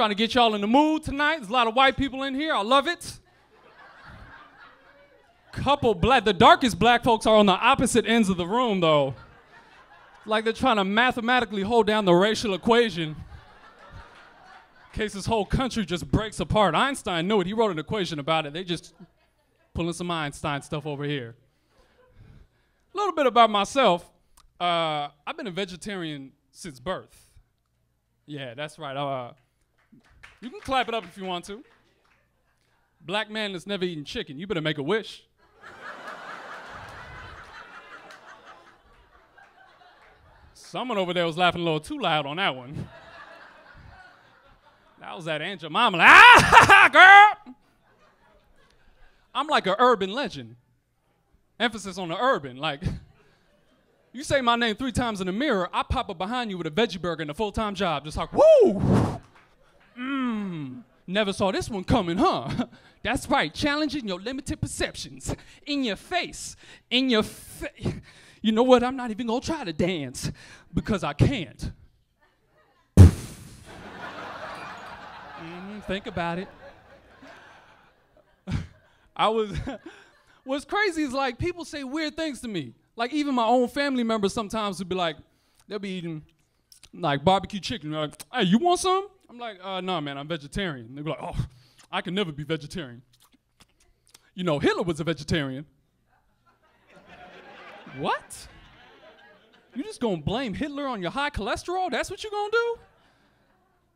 Trying to get y'all in the mood tonight. There's a lot of white people in here. I love it. Couple black, the darkest black folks are on the opposite ends of the room, though. Like they're trying to mathematically hold down the racial equation. In case this whole country just breaks apart. Einstein knew it. He wrote an equation about it. They just pulling some Einstein stuff over here. A little bit about myself. Uh, I've been a vegetarian since birth. Yeah, that's right. Uh, you can clap it up if you want to. Black man that's never eaten chicken. You better make a wish. Someone over there was laughing a little too loud on that one. That was that Aunt Jemima. Like, ah, girl! I'm like an urban legend. Emphasis on the urban. Like, you say my name three times in the mirror, I pop up behind you with a veggie burger and a full time job. Just like, woo! Mmm. Never saw this one coming, huh? That's right, challenging your limited perceptions. In your face. In your face. You know what? I'm not even gonna try to dance because I can't. mm, think about it. I was. What's crazy is like people say weird things to me. Like even my own family members sometimes would be like, they'll be eating like barbecue chicken. They're like, hey, you want some? I'm like, uh, no, man, I'm vegetarian. They'd be like, oh, I can never be vegetarian. You know, Hitler was a vegetarian. what? You just gonna blame Hitler on your high cholesterol? That's what you gonna do?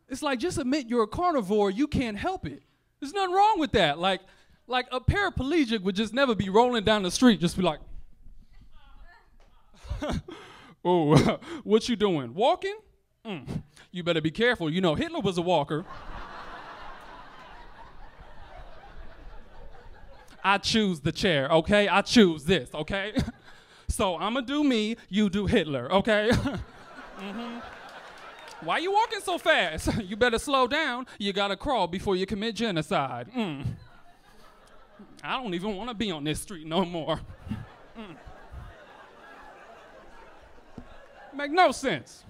It's like just admit you're a carnivore. You can't help it. There's nothing wrong with that. Like, like a paraplegic would just never be rolling down the street, just be like, "Oh, what you doing? Walking? Mm, you better be careful. You know Hitler was a walker." I choose the chair, okay? I choose this, okay? so I'm gonna do me, you do Hitler, okay? mm-hmm. Why you walking so fast? you better slow down. You gotta crawl before you commit genocide. Mm. I don't even want to be on this street no more. Make no sense.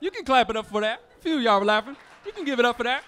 You can clap it up for that. A few y'all were laughing. You can give it up for that.